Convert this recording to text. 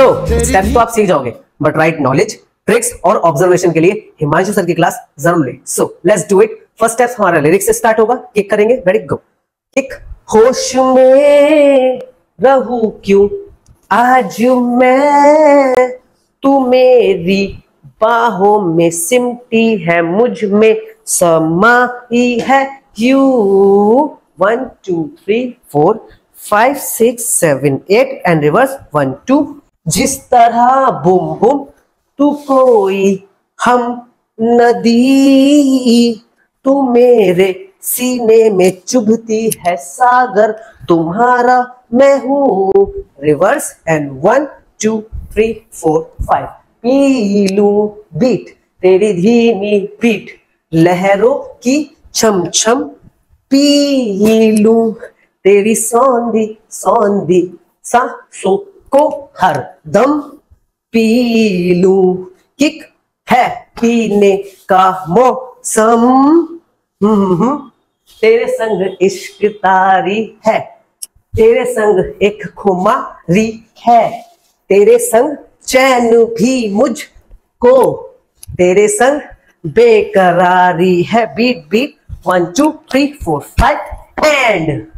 सो steps तो आप सीख जाओगे। बट राइट नॉलेज ट्रिक्स और ऑब्जर्वेशन के लिए हिमांशु सर की क्लास ज़रूर ले। So let's do it first step हमारा लिरिक्स से स्टार्ट होगा। किक करेंगे। रेडी गो किक होश में रहू क्यों? आज मैं तू मेरी बाहों में सिमटी है, मुझमें समाई है। क्यों one two three four five six seven eight and reverse one two जिस तरह बुम बुम तू कोई हम नदी, तू मेरे सीने में चुभती है सागर, तुम्हारा मैं हूँ। Reverse and one two three four five Piloo beat, तेरी धीमी पीठ, लहरों की छम छम पीलू। तेरी सौंदी सौंदी, सांसों को हर दम पीलू किक है पीने का मौसम। तेरे संग इश्क तारी है। तेरे संग एक खुमारी है। तेरे संग चैन भी मुझ को तेरे संग बेकरारी है। Beat beat. One two three four five and